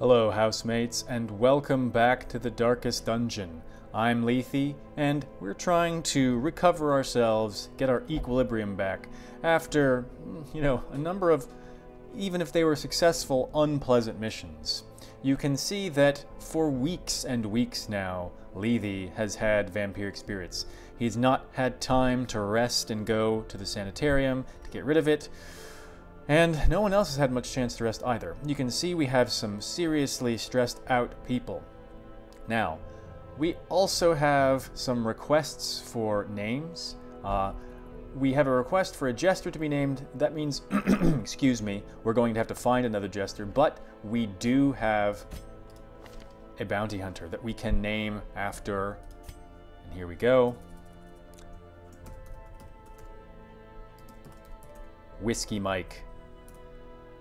Hello, housemates, and welcome back to the Darkest Dungeon. I'm Lethe, and we're trying to recover ourselves, get our equilibrium back, after, you know, a number of, even if they were successful, unpleasant missions. You can see that for weeks and weeks now, Lethe has had vampiric spirits. He's not had time to rest and go to the sanitarium to get rid of it. And no one else has had much chance to rest either. You can see we have some seriously stressed out people. Now, we also have some requests for names. Uh, we have a request for a jester to be named. That means, excuse me, we're going to have to find another jester, but we do have a bounty hunter that we can name after. And here we go. Whiskey Mike.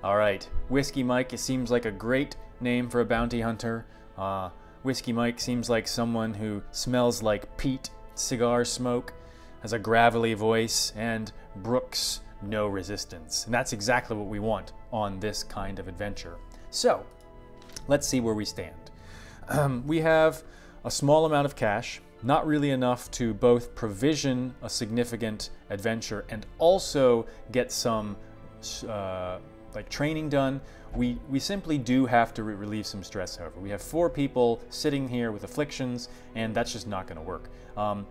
All right, Whiskey Mike, it seems like a great name for a bounty hunter. Uh, Whiskey Mike seems like someone who smells like peat, cigar smoke, has a gravelly voice, and brooks no resistance. And that's exactly what we want on this kind of adventure. So, let's see where we stand. Um, we have a small amount of cash, not really enough to both provision a significant adventure and also get some uh, like training done. We, we simply do have to re relieve some stress, however. We have four people sitting here with afflictions, and that's just not going to work. Um,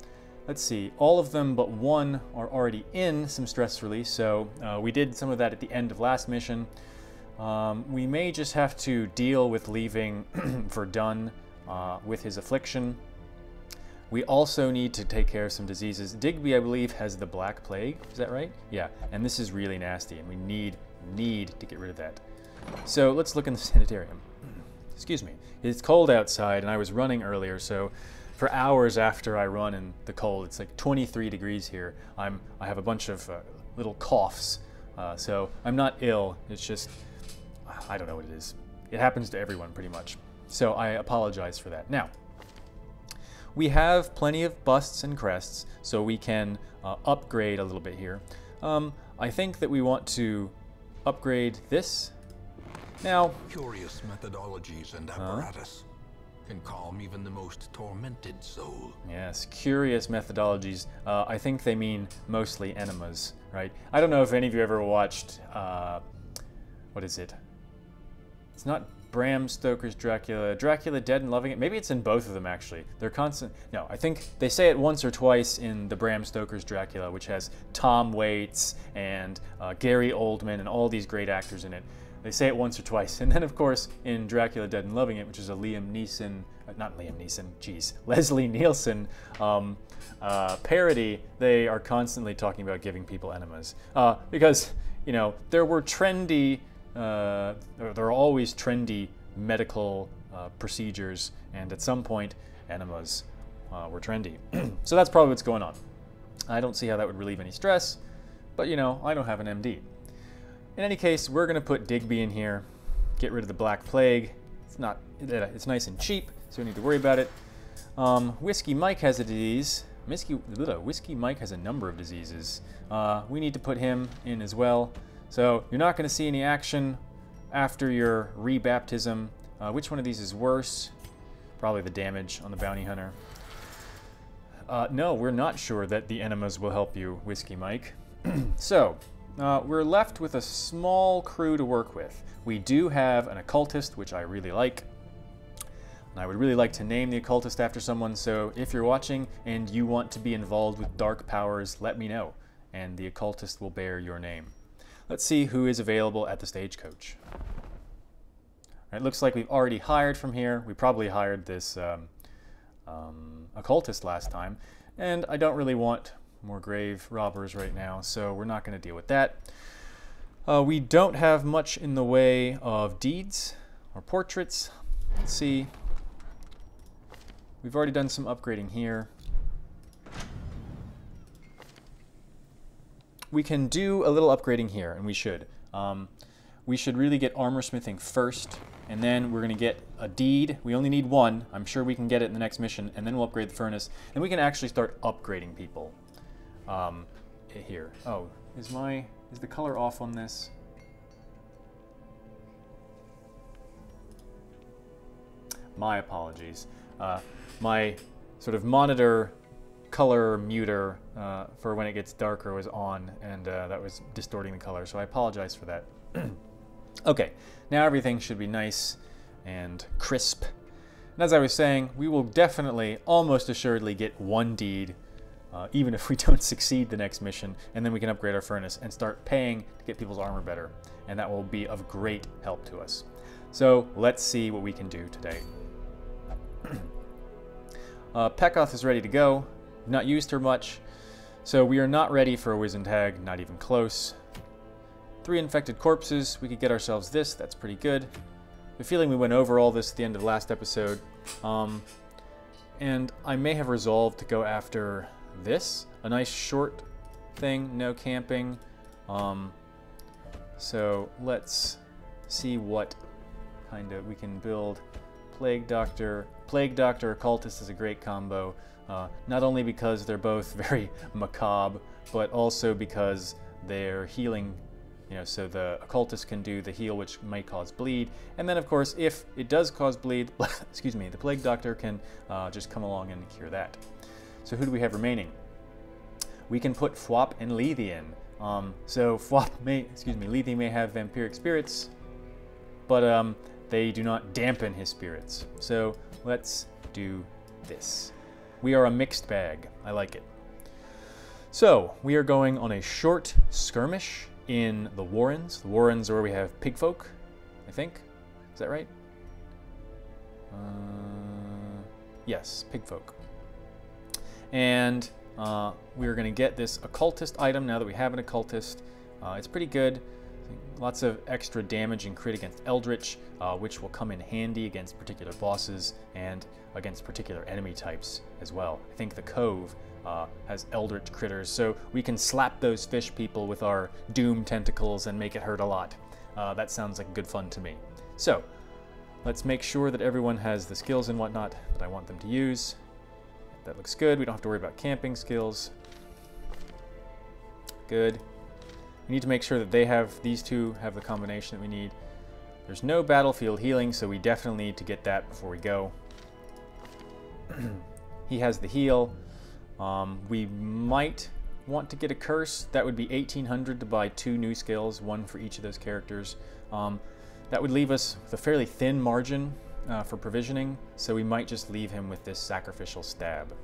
let's see, all of them but one are already in some stress release, so uh, we did some of that at the end of last mission. Um, we may just have to deal with leaving Verdun uh, with his affliction. We also need to take care of some diseases. Digby, I believe, has the Black Plague. Is that right? Yeah, and this is really nasty, and we need need to get rid of that. So let's look in the sanitarium. Excuse me. It's cold outside, and I was running earlier, so for hours after I run in the cold, it's like 23 degrees here. I'm I have a bunch of uh, little coughs, uh, so I'm not ill. It's just I don't know what it is. It happens to everyone pretty much. So I apologize for that. Now, we have plenty of busts and crests, so we can uh, upgrade a little bit here. Um, I think that we want to upgrade this. Now, curious methodologies and apparatus can calm even the most tormented soul. Yes, curious methodologies. Uh, I think they mean mostly enemas, right? I don't know if any of you ever watched. Uh, what is it? It's not Bram Stoker's Dracula, Dracula Dead and Loving It. Maybe it's in both of them actually. They're constant. No, I think they say it once or twice in the Bram Stoker's Dracula, which has Tom Waits and uh, Gary Oldman and all these great actors in it. They say it once or twice, and then of course in Dracula Dead and Loving It, which is a Liam Neeson, uh, not Liam Neeson, jeez, Leslie Nielsen um, uh, parody. They are constantly talking about giving people enemas uh, because you know there were trendy uh, there are always trendy medical uh, procedures, and at some point, enemas uh, were trendy. so that's probably what's going on. I don't see how that would relieve any stress, but you know, I don't have an MD. In any case, we're going to put Digby in here, get rid of the Black Plague. It's not, it's nice and cheap, so we don't need to worry about it. Um, Whiskey Mike has a disease. Whiskey, Whiskey Mike has a number of diseases. Uh, we need to put him in as well. So you're not going to see any action after your rebaptism. Uh, which one of these is worse? Probably the damage on the bounty hunter. Uh, no, we're not sure that the enemas will help you, Whiskey Mike. so, uh, we're left with a small crew to work with. We do have an occultist, which I really like. And I would really like to name the occultist after someone, so if you're watching and you want to be involved with dark powers, let me know, and the occultist will bear your name. Let's see who is available at the stagecoach. It looks like we've already hired from here. We probably hired this um, um, occultist last time. And I don't really want more grave robbers right now, so we're not going to deal with that. Uh, we don't have much in the way of deeds or portraits. Let's see. We've already done some upgrading here. We can do a little upgrading here, and we should. Um, we should really get armor smithing first, and then we're going to get a deed. We only need one. I'm sure we can get it in the next mission, and then we'll upgrade the furnace. And we can actually start upgrading people um, here. Oh, is my is the color off on this? My apologies. Uh, my sort of monitor color muter uh, for when it gets darker was on, and uh, that was distorting the color, so I apologize for that. okay, now everything should be nice and crisp. And as I was saying, we will definitely, almost assuredly, get one deed, uh, even if we don't succeed the next mission, and then we can upgrade our furnace and start paying to get people's armor better, and that will be of great help to us. So let's see what we can do today. uh, Pekoth is ready to go. Not used her much, so we are not ready for a Wizened Hag, not even close. Three infected corpses, we could get ourselves this, that's pretty good. The feeling we went over all this at the end of the last episode. Um, and I may have resolved to go after this, a nice short thing, no camping. Um, so let's see what kind of we can build. Plague Doctor, Plague Doctor Occultist is a great combo. Uh, not only because they're both very macabre, but also because they're healing. You know, so the occultist can do the heal, which might cause bleed, and then of course, if it does cause bleed, excuse me, the plague doctor can uh, just come along and cure that. So who do we have remaining? We can put Fwop and Lethe in. Um, so Fwop may, excuse me, Lethe may have vampiric spirits, but um, they do not dampen his spirits. So let's do this. We are a mixed bag. I like it. So, we are going on a short skirmish in the Warrens. The Warrens are where we have pigfolk, I think. Is that right? Uh, yes, pigfolk. And uh, we're going to get this occultist item now that we have an occultist. Uh, it's pretty good. Lots of extra damage and crit against Eldritch, uh, which will come in handy against particular bosses and against particular enemy types as well. I think the Cove uh, has Eldritch critters, so we can slap those fish people with our Doom tentacles and make it hurt a lot. Uh, that sounds like good fun to me. So, let's make sure that everyone has the skills and whatnot that I want them to use. That looks good. We don't have to worry about camping skills. Good. We need to make sure that they have, these two have the combination that we need. There's no battlefield healing, so we definitely need to get that before we go. he has the heal. Um, we might want to get a curse. That would be 1800 to buy two new skills, one for each of those characters. Um, that would leave us with a fairly thin margin uh, for provisioning, so we might just leave him with this sacrificial stab.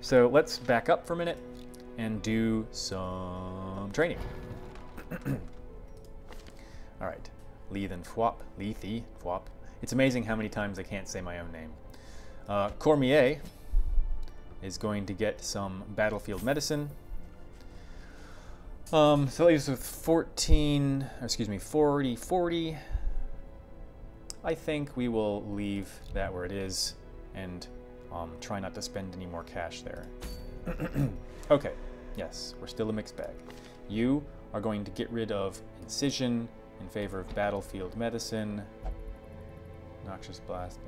So let's back up for a minute and do some training. All right, Lethe and Fwop, Lethe, Fwop. It's amazing how many times I can't say my own name. Uh, Cormier is going to get some battlefield medicine. Um, so that leaves with 14, excuse me, 40, 40. I think we will leave that where it is and um, try not to spend any more cash there. okay, yes, we're still a mixed bag. You are going to get rid of incision in favor of battlefield medicine. Noxious blast,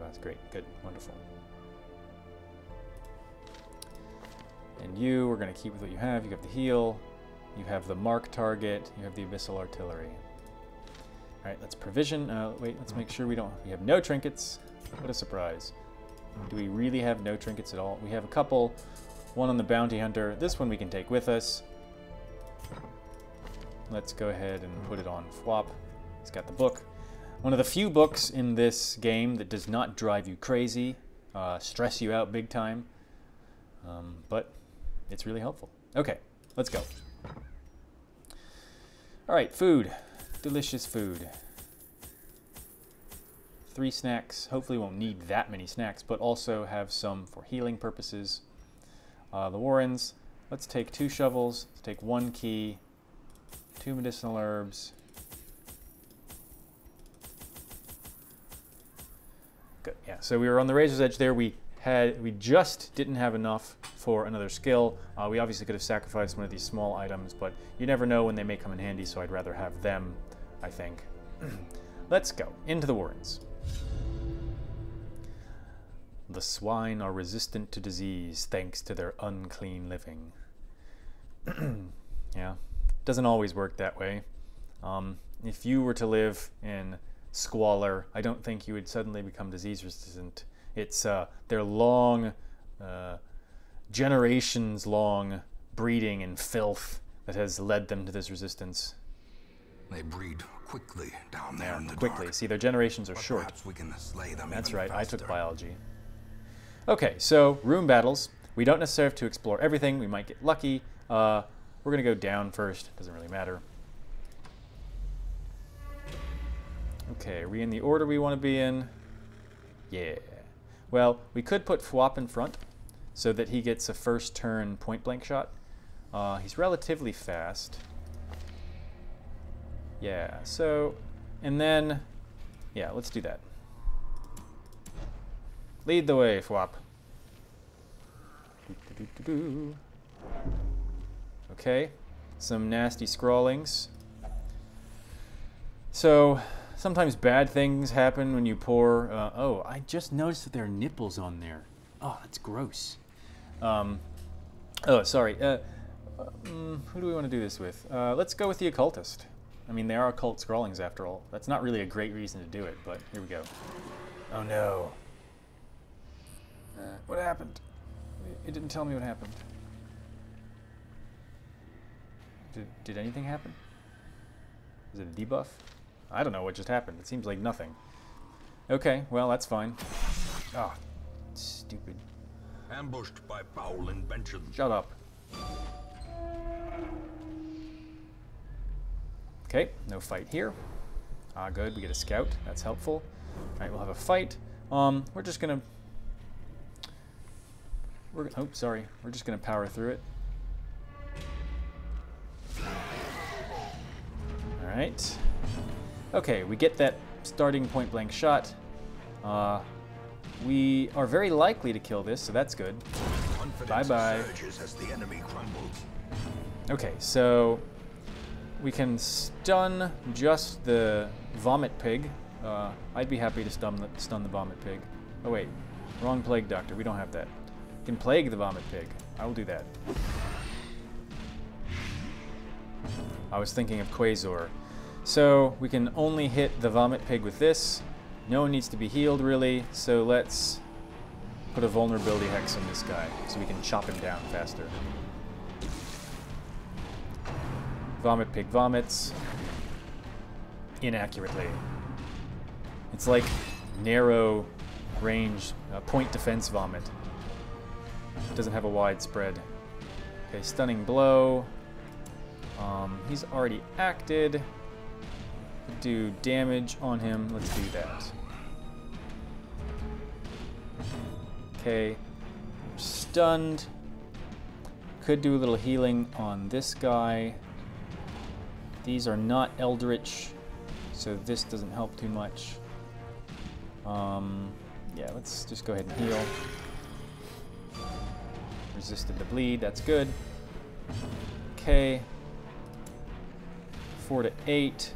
blast. Great, good, wonderful. And you, we're going to keep with what you have. You have the heal, you have the mark target, you have the abyssal artillery. All right, let's provision. Uh, wait, let's make sure we don't. We have no trinkets. What a surprise. Do we really have no trinkets at all? We have a couple. One on the bounty hunter. This one we can take with us. Let's go ahead and put it on Fwop. It's got the book. One of the few books in this game that does not drive you crazy, uh, stress you out big time. Um, but it's really helpful. Okay, let's go. All right, food. Delicious food. Three snacks. Hopefully won't need that many snacks, but also have some for healing purposes. Uh, the Warrens. Let's take two shovels. Let's take one key. Two medicinal herbs. Good, yeah. So we were on the razor's edge there. We had we just didn't have enough for another skill. Uh, we obviously could have sacrificed one of these small items, but you never know when they may come in handy, so I'd rather have them, I think. Let's go into the Warrens. The swine are resistant to disease thanks to their unclean living. yeah, doesn't always work that way. Um, if you were to live in squalor. I don't think you would suddenly become disease resistant. It's uh, their long, uh, generations long breeding and filth that has led them to this resistance. They breed quickly down there in the Quickly. dark. See, their generations are But short. Perhaps we can slay them That's right, I took biology. Okay, so room battles. We don't necessarily have to explore everything. We might get lucky. Uh, we're going to go down first. Doesn't really matter. Okay, are we in the order we want to be in? Yeah. Well, we could put Fwop in front so that he gets a first turn point blank shot. Uh, he's relatively fast. Yeah, so, and then, yeah, let's do that. Lead the way, Fwop. Doo-doo-doo-doo-doo. Okay, some nasty scrawlings. So, sometimes bad things happen when you pour. Uh, oh, I just noticed that there are nipples on there. Oh, that's gross. Um, oh, sorry. Uh, mm, who do we want to do this with? Uh, let's go with the occultist. I mean, they are occult scrawlings after all. That's not really a great reason to do it, but here we go. Oh no. Uh, what happened? It didn't tell me what happened. Did, did anything happen? Is it a debuff? I don't know what just happened. It seems like nothing. Okay, well, that's fine. Ah, stupid. Ambushed by foul inventions. Shut up. Okay, no fight here. Ah, good. We get a scout. That's helpful. All right, we'll have a fight. Um, we're just gonna. We're. Oh, sorry. We're just gonna power through it. All right. Okay, we get that starting point blank shot. Uh, we are very likely to kill this, so that's good. Bye-bye. surges as the enemy crumbles. Okay, so we can stun just the vomit pig. Uh, I'd be happy to stun the, stun the vomit pig. Oh wait, wrong plague doctor. We don't have that. We can plague the vomit pig. I will do that. I was thinking of Quasor. So we can only hit the vomit pig with this. No one needs to be healed really, so let's put a vulnerability hex on this guy so we can chop him down faster. Vomit pig vomits inaccurately. It's like narrow range uh, point defense vomit. It doesn't have a wide spread. Okay, stunning blow. Um, he's already acted. Do damage on him. Let's do that. Okay, stunned. Could do a little healing on this guy. These are not Eldritch, so this doesn't help too much. Um, yeah, let's just go ahead and heal. Resisted the bleed, that's good. Okay. Four to eight.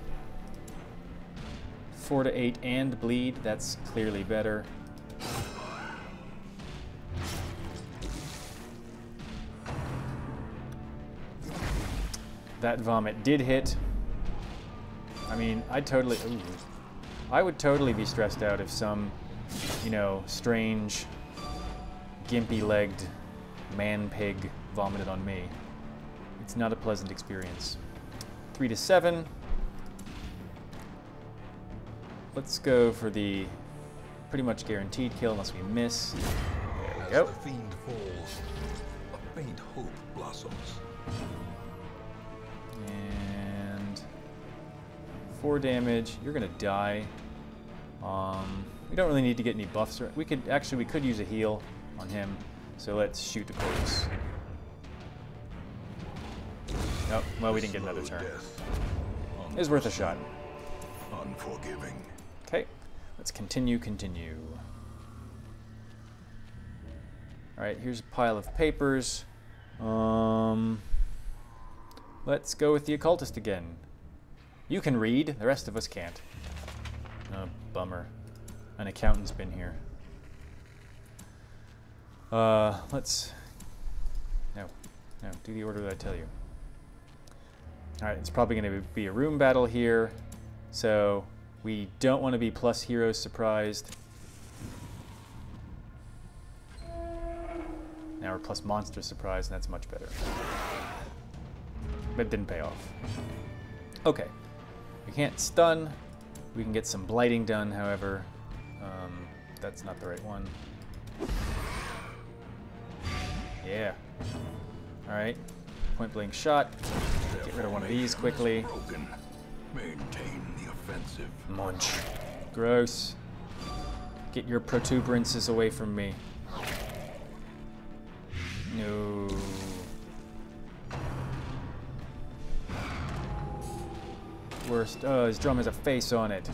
Four to eight and bleed, that's clearly better. That vomit did hit. I mean, I totally. Ooh, I would totally be stressed out if some, you know, strange, gimpy legged man pig vomited on me. It's not a pleasant experience. Three to seven. Let's go for the pretty much guaranteed kill unless we miss. There we As go. the fiend falls, a faint hope blossoms. And four damage. You're gonna die. Um, we don't really need to get any buffs. Or, we could actually we could use a heal on him. So let's shoot the corpse. Nope. Well, we didn't get another turn. death. It was worth a shot. Unforgiving. Let's continue. Continue. All right. Here's a pile of papers. Um. Let's go with the occultist again. You can read, the rest of us can't. Oh, bummer. An accountant's been here. Uh, let's. No, no, do the order that I tell you. Alright, it's probably going to be a room battle here. So, We don't want to be plus hero surprised. Now we're plus monster surprised, and that's much better. But didn't pay off. Okay. We can't stun. We can get some blighting done, however. Um, that's not the right one. Yeah. Alright. Point blank shot. Get rid of one of these quickly. Maintain the offensive. Munch. Gross. Get your protuberances away from me. No. Worst. Oh, his drum has a face on it.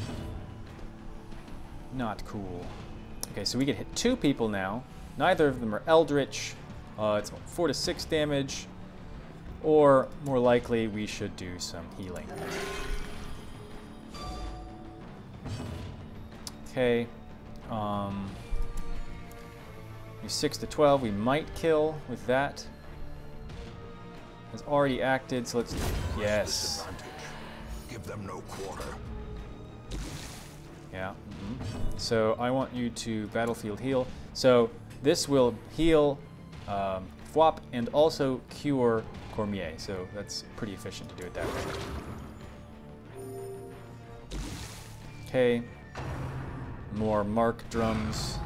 Not cool. Okay, so we can hit two people now. Neither of them are Eldritch. Uh, it's four to six damage. Or, more likely, we should do some healing. Okay. Um, he's 6 to 12. We might kill with that. Has already acted, so let's. Yes. Give them no quarter. Yeah. mhm. So I want you to battlefield heal. So this will heal um, Fwop and also cure Cormier. So that's pretty efficient to do it that way. Okay. More mark drums.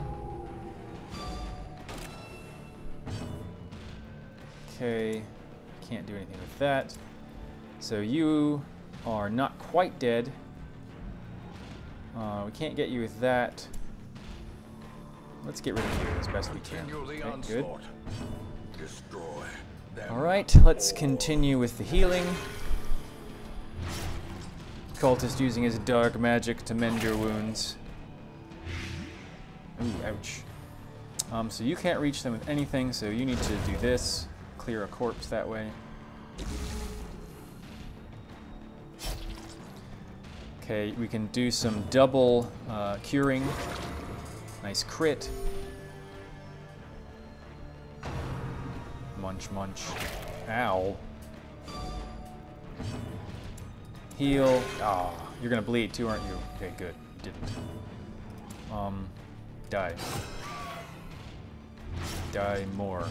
Okay. Can't do anything with that. So you are not quite dead. Uh, we can't get you with that. Let's get rid of you as best we can. Okay, good. onslaught. Destroy them. All right, let's continue with the healing. Cultist using his dark magic to mend your wounds. Ooh, ouch. Um, so you can't reach them with anything, so you need to do this. Clear a corpse that way. Okay, we can do some double uh, curing. Nice crit. Munch, munch. Ow. Heal. Ah, you're gonna bleed too, aren't you? Okay, good. Didn't. Um, die. Die more.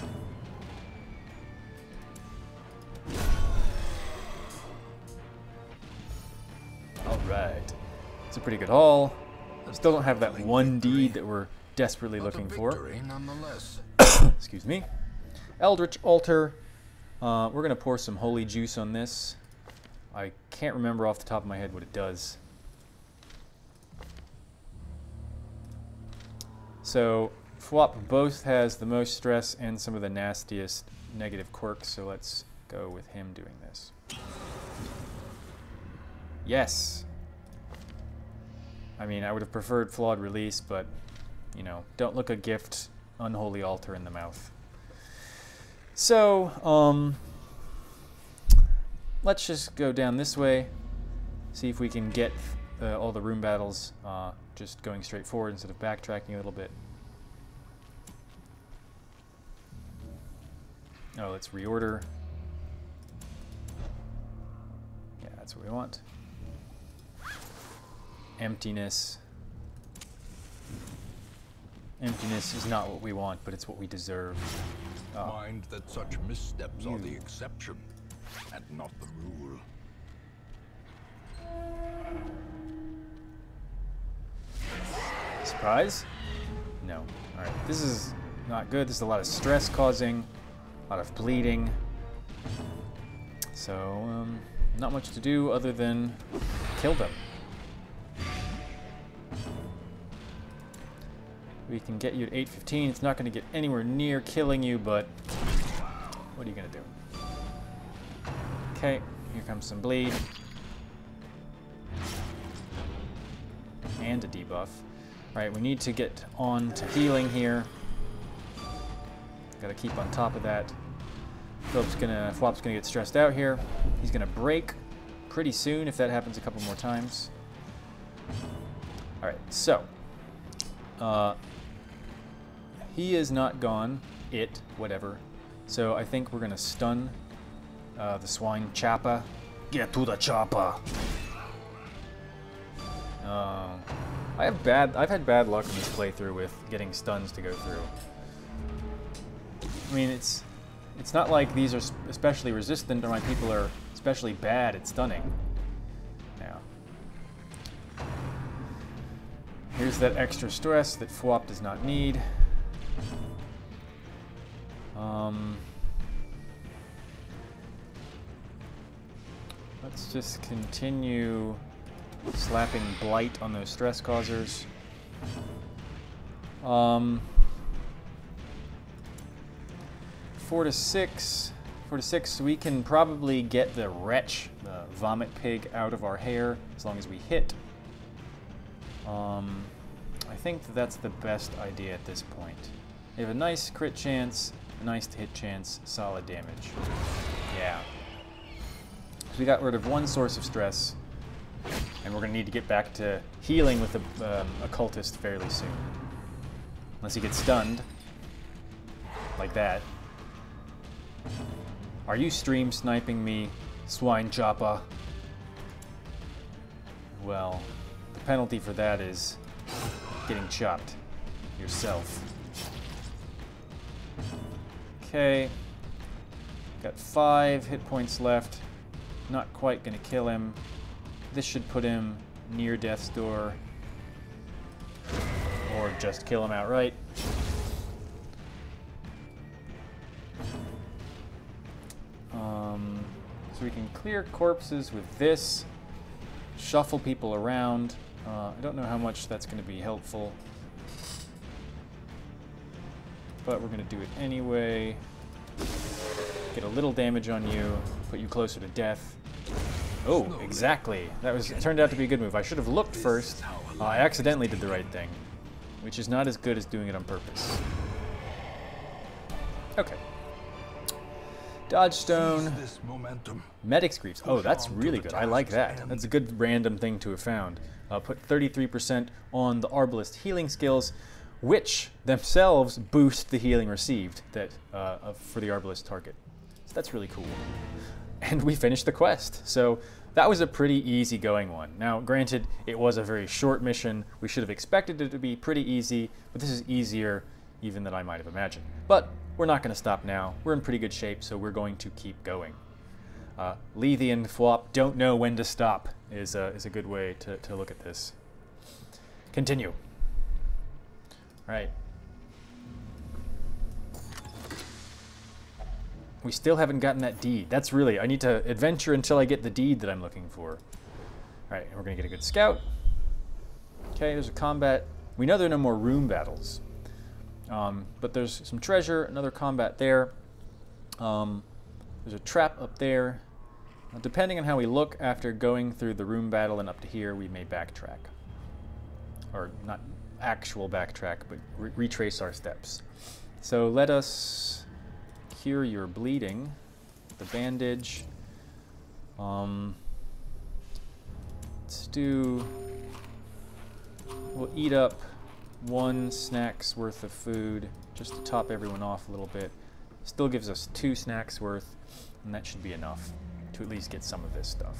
Alright. It's a pretty good haul. Still don't have that one deed that we're desperately looking for. Excuse me. Eldritch Altar. Uh, we're going to pour some holy juice on this. I can't remember off the top of my head what it does. So, Fwop both has the most stress and some of the nastiest negative quirks, so let's go with him doing this. Yes! I mean, I would have preferred flawed release, but, you know, don't look a gift unholy altar in the mouth. So, um, let's just go down this way, see if we can get uh, all the room battles uh, just going straight forward instead of backtracking a little bit. Oh, let's reorder. Yeah, that's what we want. Emptiness. Emptiness is not what we want, but it's what we deserve. Oh. Mind that such missteps are the exception and not the rule. Surprise? No. Alright, this is not good. This is a lot of stress causing, a lot of bleeding. So, um, not much to do other than kill them. We can get you at 815. It's not going to get anywhere near killing you, but what are you going to do? Okay, here comes some bleed. And a debuff. Right, we need to get on to healing here. Gotta keep on top of that. Philip's gonna, Flop's gonna get stressed out here. He's gonna break pretty soon if that happens a couple more times. Alright, so. Uh, he is not gone. It, whatever. So I think we're gonna stun uh, the swine Chopper. Get to the chopper! Uh, I have bad. I've had bad luck in this playthrough with getting stuns to go through. I mean, it's it's not like these are especially resistant or my people are especially bad at stunning. Now, here's that extra stress that Fwop does not need. Um, let's just continue slapping blight on those stress causers. Um, four to six. Four to six, we can probably get the wretch, the vomit pig, out of our hair as long as we hit. Um, I think that that's the best idea at this point. We have a nice crit chance, a nice hit chance, solid damage. Yeah. So we got rid of one source of stress, and we're going to need to get back to healing with the um, occultist fairly soon. Unless he gets stunned. Like that. Are you stream sniping me, swine chopper? Well, the penalty for that is getting chopped yourself. Okay. Got five hit points left. Not quite gonna kill him. This should put him near death's door. Or just kill him outright. Um, so we can clear corpses with this, shuffle people around. Uh, I don't know how much that's going to be helpful, but we're going to do it anyway. Get a little damage on you, put you closer to death. Oh, exactly. That was turned out to be a good move. I should have looked first. Uh, I accidentally did the right thing, which is not as good as doing it on purpose. Okay. Dodge Stone. Medic's Greaves. Oh, that's really good. I like that. That's a good random thing to have found. Uh, put 33% on the Arbalest healing skills, which themselves boost the healing received that uh, for the Arbalest target. So that's really cool. And we finished the quest. So that was a pretty easy going one. Now, granted, it was a very short mission. We should have expected it to be pretty easy, but this is easier even than I might have imagined. But we're not going to stop now. We're in pretty good shape, so we're going to keep going. Uh, Lethe and Fwop don't know when to stop is, uh, is a good way to, to look at this. Continue. Right. We still haven't gotten that deed. That's really, I need to adventure until I get the deed that I'm looking for. All right, we're going to get a good scout. Okay, there's a combat. We know there are no more room battles. Um, but there's some treasure, another combat there. Um, there's a trap up there. Now, depending on how we look after going through the room battle and up to here, we may backtrack. Or not actual backtrack, but re retrace our steps. So let us cure your bleeding. The bandage. Um, let's do... We'll eat up one snack's worth of food just to top everyone off a little bit. Still gives us two snacks worth, and that should be enough to at least get some of this stuff.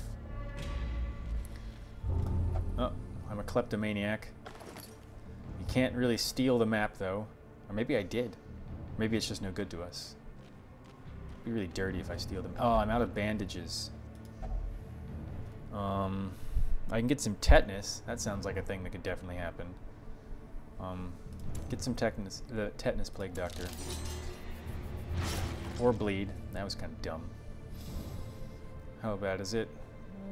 Oh, I'm a kleptomaniac. You can't really steal the map, though. Or maybe I did. Maybe it's just no good to us. Be really dirty if I steal them. Oh, I'm out of bandages. Um, I can get some tetanus. That sounds like a thing that could definitely happen. Um, get some tetanus, the tetanus plague doctor. Or bleed. That was kind of dumb. How bad is it?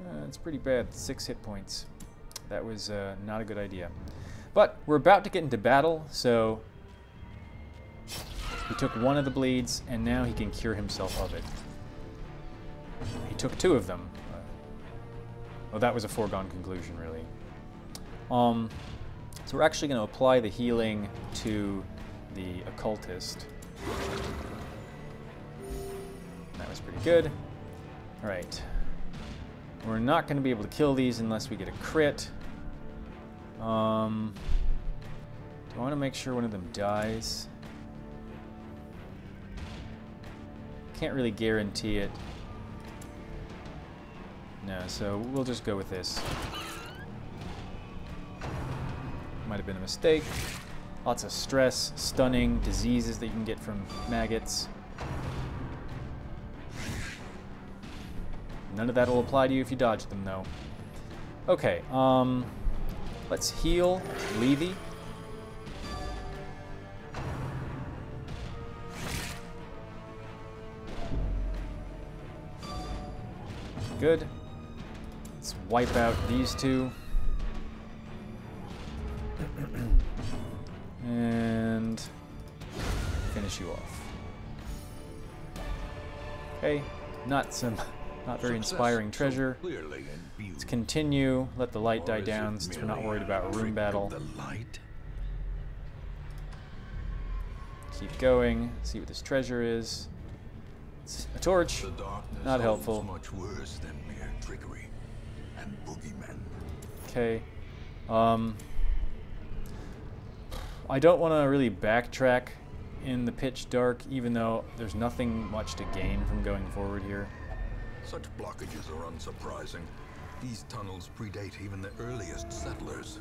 Uh, it's pretty bad. Six hit points. That was uh, not a good idea. But we're about to get into battle, so he took one of the bleeds, and now he can cure himself of it. He took two of them. Well, that was a foregone conclusion, really. Um, so we're actually going to apply the healing to the occultist. That was pretty good. All right. We're not going to be able to kill these unless we get a crit. Um, do I want to make sure one of them dies? Can't really guarantee it. No, so we'll just go with this. might have been a mistake. Lots of stress, stunning, diseases that you can get from maggots. None of that will apply to you if you dodge them, though. Okay, um, let's heal Levy. Good. Let's wipe out these two. and finish you off. Okay, not some, not very inspiring treasure. Let's continue. Let the light die down since we're not worried about room battle. Keep going. See what this treasure is. It's a torch. Not helpful. Much worse than mere trickery and boogeymen. Okay. Um, I don't want to really backtrack in the pitch dark, even though there's nothing much to gain from going forward here. Such blockages are unsurprising. These tunnels predate even the earliest settlers.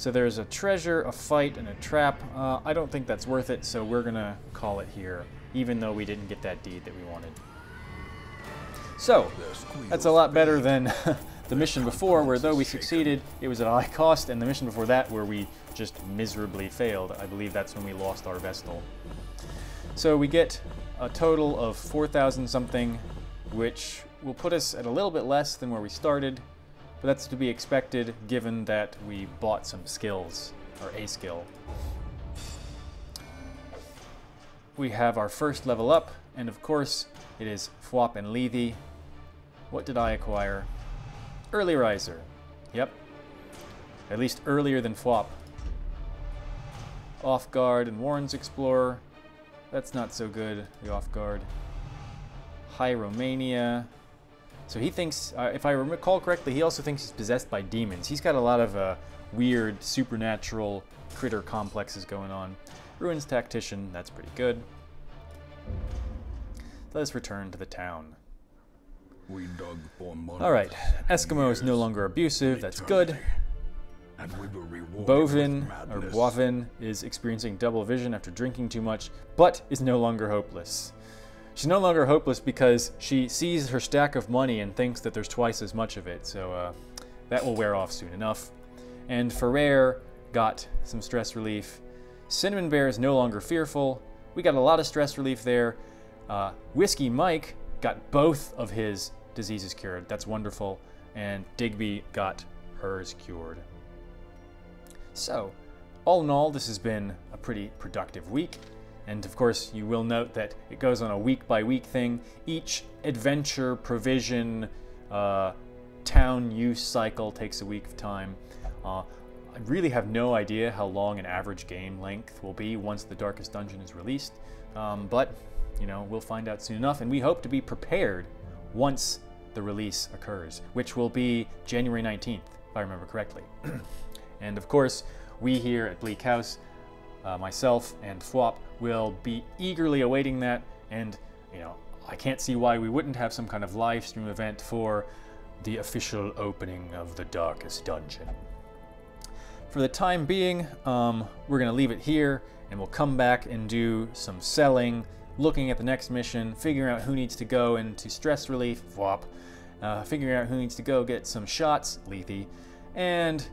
So there's a treasure, a fight, and a trap. Uh, I don't think that's worth it, so we're gonna call it here, even though we didn't get that deed that we wanted. So, that's a lot better than the mission before, where though we succeeded, it was at a high cost, and the mission before that, where we just miserably failed. I believe that's when we lost our Vestal. So we get a total of 4,000 something, which will put us at a little bit less than where we started, but that's to be expected given that we bought some skills, or a skill. We have our first level up, and of course, it is Fwop and Lethe. What did I acquire? Early Riser. Yep. At least earlier than Fwop. Off Guard and Warren's Explorer. That's not so good, the Off Guard. Hieromania. So he thinks, uh, if I recall correctly, he also thinks he's possessed by demons. He's got a lot of uh, weird supernatural critter complexes going on. Ruins Tactician, that's pretty good. Let us return to the town. We dug for months All right, and Eskimo is no longer abusive, that's good. And we were Bovin, or madness. Is experiencing double vision after drinking too much, but is no longer hopeless. She's no longer hopeless because she sees her stack of money and thinks that there's twice as much of it, so uh, that will wear off soon enough. And Ferrer got some stress relief. Cinnamon Bear is no longer fearful. We got a lot of stress relief there. Uh, Whiskey Mike got both of his diseases cured. That's wonderful. And Digby got hers cured. So, all in all, this has been a pretty productive week. And of course, you will note that it goes on a week by week thing. Each adventure, provision, uh, town use cycle takes a week of time. Uh, I really have no idea how long an average game length will be once the Darkest Dungeon is released. Um, but, you know, we'll find out soon enough. And we hope to be prepared once the release occurs, which will be January 19th, if I remember correctly. and of course, we here at BleakHaus, uh, myself and Fwop, will be eagerly awaiting that. And, you know, I can't see why we wouldn't have some kind of live stream event for the official opening of the Darkest Dungeon. For the time being, um, we're going to leave it here and we'll come back and do some selling, looking at the next mission, figuring out who needs to go into stress relief, Fwop, uh, figuring out who needs to go get some shots, Lethe, and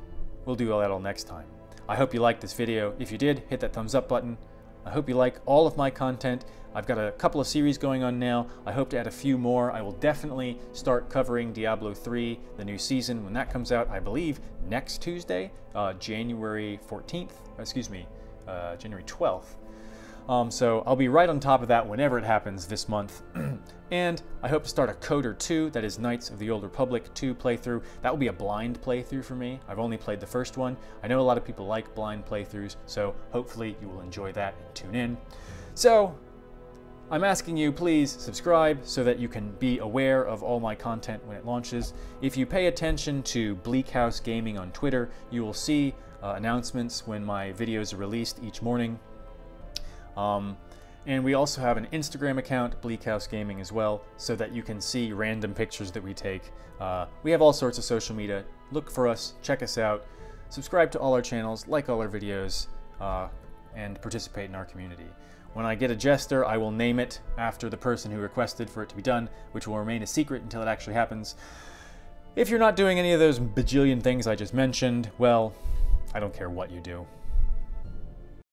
we'll do all that all next time. I hope you liked this video. If you did, hit that thumbs up button. I hope you like all of my content. I've got a couple of series going on now. I hope to add a few more. I will definitely start covering Diablo 3, the new season, when that comes out, I believe, next Tuesday, uh, January 14th, excuse me, uh, January 12th. Um, so I'll be right on top of that whenever it happens this month. and I hope to start a KOTOR 2, that is Knights of the Old Republic 2 playthrough. That will be a blind playthrough for me. I've only played the first one. I know a lot of people like blind playthroughs, so hopefully you will enjoy that and tune in. So I'm asking you, please subscribe so that you can be aware of all my content when it launches. If you pay attention to BleakHaus Gaming on Twitter, you will see uh, announcements when my videos are released each morning. Um, And we also have an Instagram account, BleakHaus Gaming, as well, so that you can see random pictures that we take. Uh, we have all sorts of social media. Look for us, check us out, subscribe to all our channels, like all our videos, uh, and participate in our community. When I get a jester, I will name it after the person who requested for it to be done, which will remain a secret until it actually happens. If you're not doing any of those bajillion things I just mentioned, well, I don't care what you do.